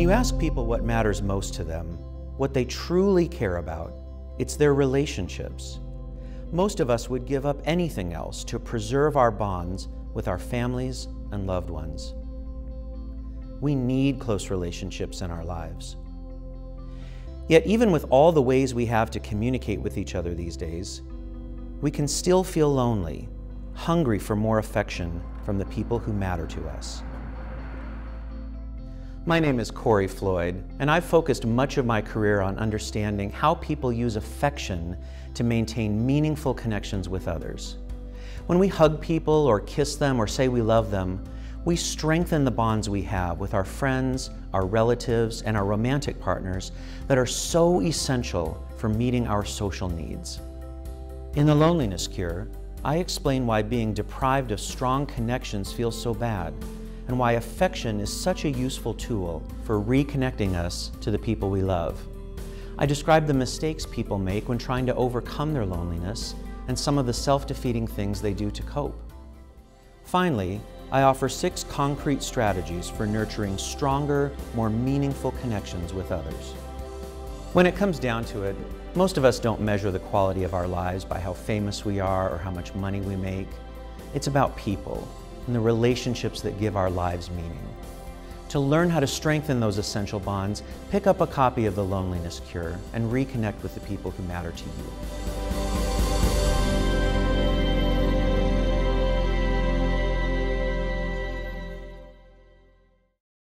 When you ask people what matters most to them, what they truly care about, it's their relationships. Most of us would give up anything else to preserve our bonds with our families and loved ones. We need close relationships in our lives. Yet, even with all the ways we have to communicate with each other these days, we can still feel lonely, hungry for more affection from the people who matter to us. My name is Kory Floyd, and I've focused much of my career on understanding how people use affection to maintain meaningful connections with others. When we hug people or kiss them or say we love them, we strengthen the bonds we have with our friends, our relatives, and our romantic partners that are so essential for meeting our social needs. In The Loneliness Cure, I explain why being deprived of strong connections feels so bad and why affection is such a useful tool for reconnecting us to the people we love. I describe the mistakes people make when trying to overcome their loneliness and some of the self-defeating things they do to cope. Finally, I offer six concrete strategies for nurturing stronger, more meaningful connections with others. When it comes down to it, most of us don't measure the quality of our lives by how famous we are or how much money we make. It's about people and the relationships that give our lives meaning. To learn how to strengthen those essential bonds, pick up a copy of The Loneliness Cure and reconnect with the people who matter to you.